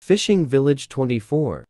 Fishing Village 24.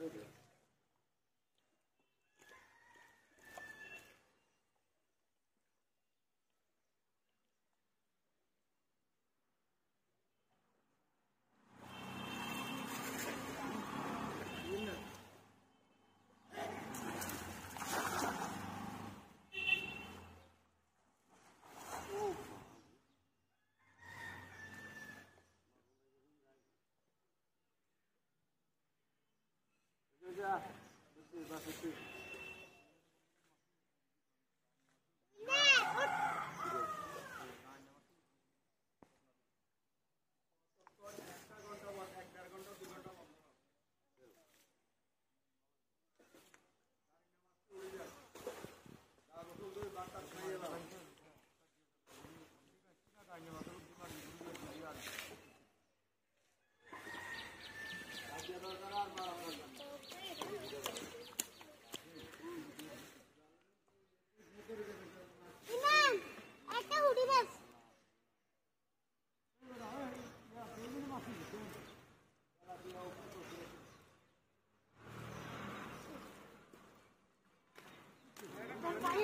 What is it? Yeah. This is, the.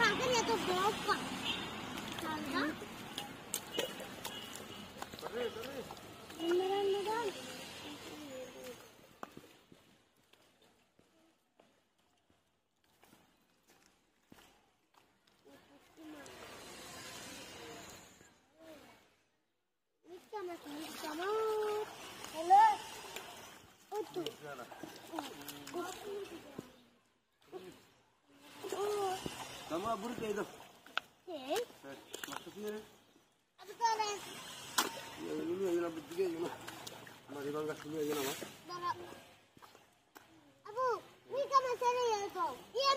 Kenapa dia tuh gelopak? Karena beneran beneran. Ini sama ini sama. Halo. Itu. Oh. Tama burke ido. Hey. Maksudnya Apa kalian? ya ini yang nak bertiga ini mah. Mari bangga sini aja nama. Darah. Abu, ini kan masih ya kau. Iya